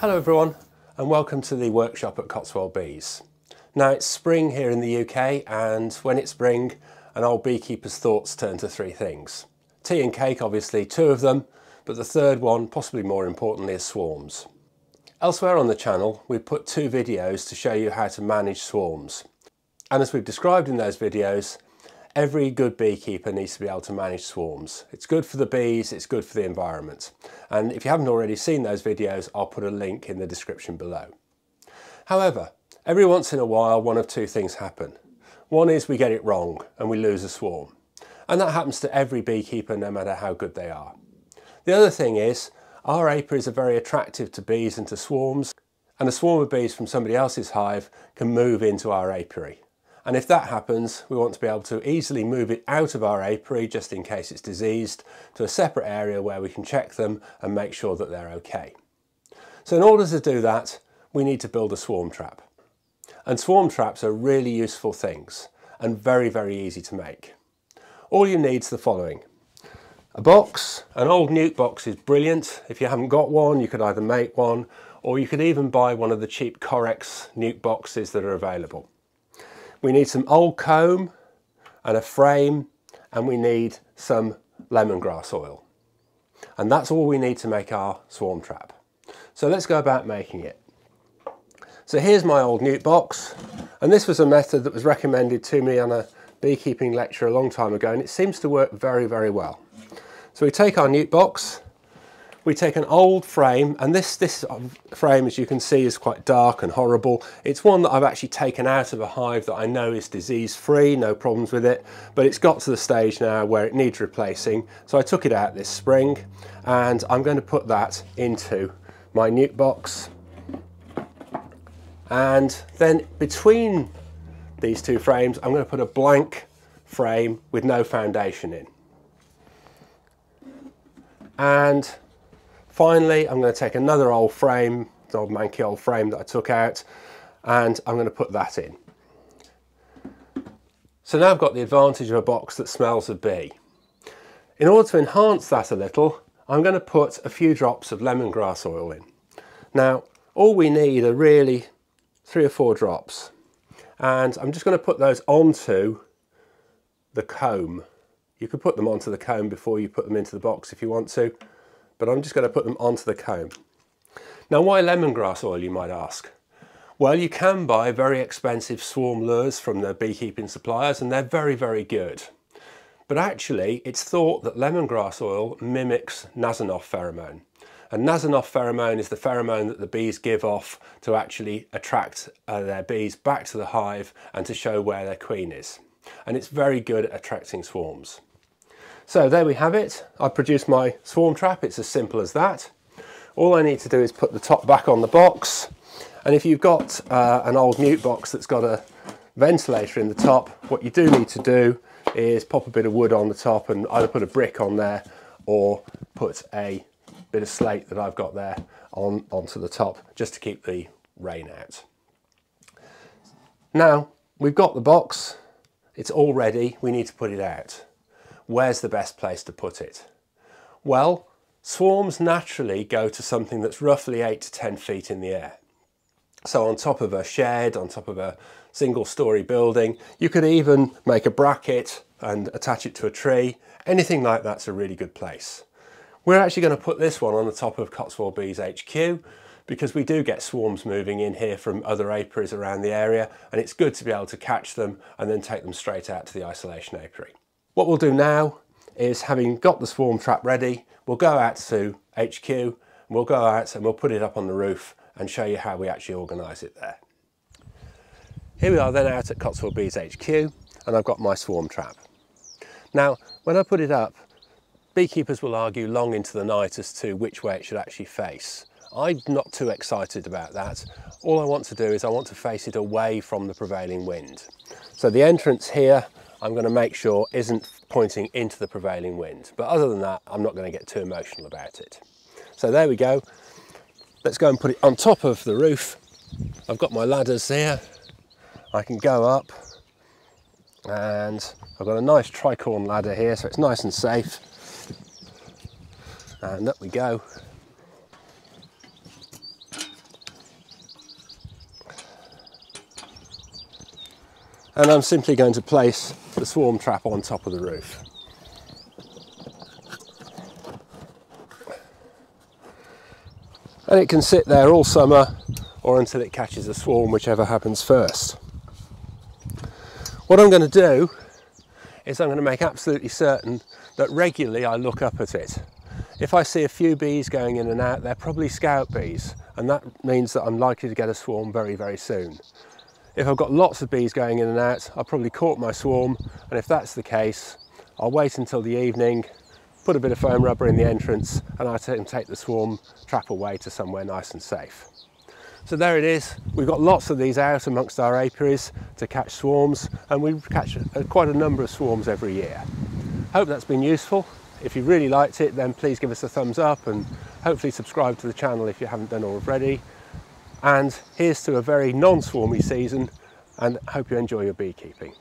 Hello everyone and welcome to the workshop at Cotswold Bees. Now it's spring here in the UK and when it's spring an old beekeeper's thoughts turn to three things. Tea and cake obviously two of them but the third one possibly more importantly is swarms. Elsewhere on the channel we've put two videos to show you how to manage swarms and as we've described in those videos Every good beekeeper needs to be able to manage swarms. It's good for the bees, it's good for the environment. And if you haven't already seen those videos, I'll put a link in the description below. However, every once in a while, one of two things happen. One is we get it wrong and we lose a swarm. And that happens to every beekeeper, no matter how good they are. The other thing is, our apiaries are very attractive to bees and to swarms, and a swarm of bees from somebody else's hive can move into our apiary. And if that happens, we want to be able to easily move it out of our apiary, just in case it's diseased, to a separate area where we can check them and make sure that they're okay. So in order to do that, we need to build a swarm trap. And swarm traps are really useful things and very, very easy to make. All you need is the following. A box, an old nuc box is brilliant. If you haven't got one, you could either make one or you could even buy one of the cheap Correx nuc boxes that are available. We need some old comb and a frame and we need some lemongrass oil. And that's all we need to make our swarm trap. So let's go about making it. So here's my old nuc box and this was a method that was recommended to me on a beekeeping lecture a long time ago and it seems to work very very well. So we take our nuc box we take an old frame, and this, this frame, as you can see, is quite dark and horrible. It's one that I've actually taken out of a hive that I know is disease-free, no problems with it, but it's got to the stage now where it needs replacing. So I took it out this spring, and I'm going to put that into my nuc box. And then between these two frames, I'm going to put a blank frame with no foundation in. And Finally, I'm going to take another old frame, the old manky old frame that I took out, and I'm going to put that in. So now I've got the advantage of a box that smells of bee. In order to enhance that a little, I'm going to put a few drops of lemongrass oil in. Now, all we need are really three or four drops. And I'm just going to put those onto the comb. You could put them onto the comb before you put them into the box if you want to but I'm just going to put them onto the comb. Now why lemongrass oil you might ask? Well you can buy very expensive swarm lures from the beekeeping suppliers and they're very very good. But actually it's thought that lemongrass oil mimics Nasonov pheromone. And Nasonov pheromone is the pheromone that the bees give off to actually attract uh, their bees back to the hive and to show where their queen is. And it's very good at attracting swarms. So there we have it. I produced my swarm trap. It's as simple as that. All I need to do is put the top back on the box. And if you've got uh, an old nuc box that's got a ventilator in the top, what you do need to do is pop a bit of wood on the top and either put a brick on there or put a bit of slate that I've got there on onto the top just to keep the rain out. Now we've got the box, it's all ready, we need to put it out where's the best place to put it? Well, swarms naturally go to something that's roughly 8 to 10 feet in the air. So on top of a shed, on top of a single story building, you could even make a bracket and attach it to a tree. Anything like that's a really good place. We're actually going to put this one on the top of Cotswold Bees HQ because we do get swarms moving in here from other apiaries around the area and it's good to be able to catch them and then take them straight out to the isolation apiary. What we'll do now is having got the swarm trap ready, we'll go out to HQ and we'll go out and we'll put it up on the roof and show you how we actually organise it there. Here we are then out at Cotswold Bees HQ and I've got my swarm trap. Now, when I put it up, beekeepers will argue long into the night as to which way it should actually face. I'm not too excited about that. All I want to do is I want to face it away from the prevailing wind. So the entrance here I'm going to make sure isn't pointing into the prevailing wind. But other than that, I'm not going to get too emotional about it. So there we go. Let's go and put it on top of the roof. I've got my ladders here. I can go up and I've got a nice tricorn ladder here so it's nice and safe. And up we go. And I'm simply going to place the swarm trap on top of the roof. And it can sit there all summer or until it catches a swarm, whichever happens first. What I'm going to do is I'm going to make absolutely certain that regularly I look up at it. If I see a few bees going in and out, they're probably scout bees, and that means that I'm likely to get a swarm very, very soon. If I've got lots of bees going in and out, I've probably caught my swarm, and if that's the case, I'll wait until the evening, put a bit of foam rubber in the entrance, and I can take the swarm trap away to somewhere nice and safe. So there it is. We've got lots of these out amongst our apiaries to catch swarms and we catch quite a number of swarms every year. Hope that's been useful. If you really liked it, then please give us a thumbs up and hopefully subscribe to the channel if you haven't done already. And here's to a very non-swarmy season and hope you enjoy your beekeeping.